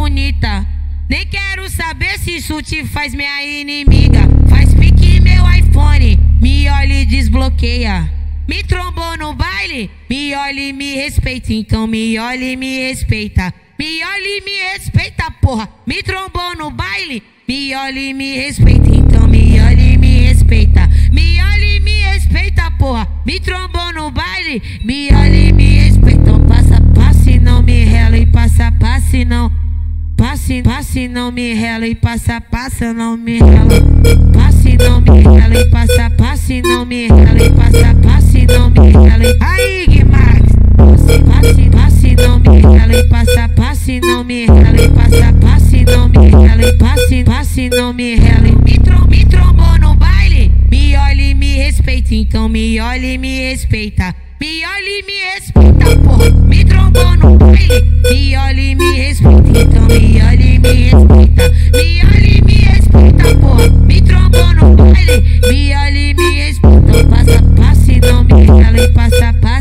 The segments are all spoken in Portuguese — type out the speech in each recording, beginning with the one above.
bonita. Nem quero saber se isso te faz minha inimiga. Faz pique meu iPhone, me olha e desbloqueia. Me trombou no baile, me olha e me respeita. Então me olha e me respeita. Me olha e me respeita, porra. Me trombou no baile, me olha e me respeita. Então me olha e me respeita. Me olha e me respeita, porra. Me trombou no baile, me olha e me respeita. Então passa, passe, não me rela e passa, passe, não. Passe, passe, não me rela e passa, passa, não me rela. Passe, não me rela e passa, passe, não me rela e passa, passe, não me rela. Aí, Guimarães. Passe, passe, não me rela e passa, passe, não me rela e passa, passe, não me rela e passe, passe, não me rela. Me, trom, me trombou no baile, me olha e me respeita, então me olha e me respeita. Me olha e me respeita, porra. Me trombou no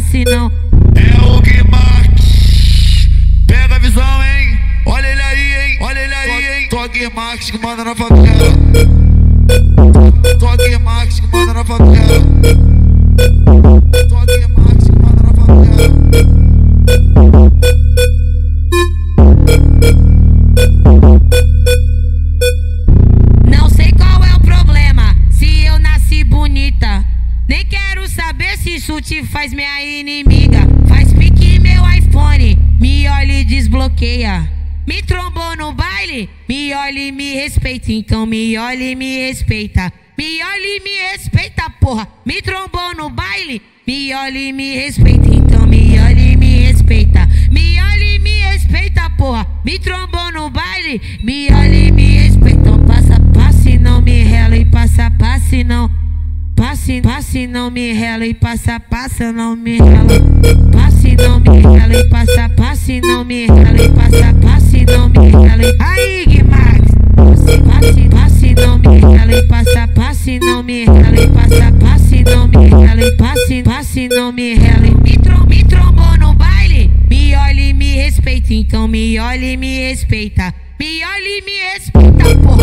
passe, não. É o Guimarães. Pega a visão, hein? Olha ele aí, hein? Olha ele aí, hein? Só Guimarães que manda na favela. Só Guimarães que manda na favela. Só Guimarães que manda na favela. Isso te faz minha inimiga. Faz pique meu iPhone, me olha e desbloqueia. Me trombou no baile, me olha e me respeita. Então me olha e me respeita. Me olha e me respeita, porra. Me trombou no baile, me olha e me respeita. Então me olha e me respeita. Me olha e me respeita, porra. Me trombou no baile, me olha e me respeita. Então passa, passe, não me rela e passa, passe, não. Passe, passe, não me rela e passa, passa, não me rela. Passe, não me rela e passa, passe, não me rela e passa, passe, não me rela. Aí, Guimarães. Passe, passe, não me rela e passa, passe, não me rela e passa, passe, não me rela e passe, passe, não me rela. Me, trom, me trombou no baile, me olha e me respeita. Então me olha e me respeita. Me olha e me respeita, porra.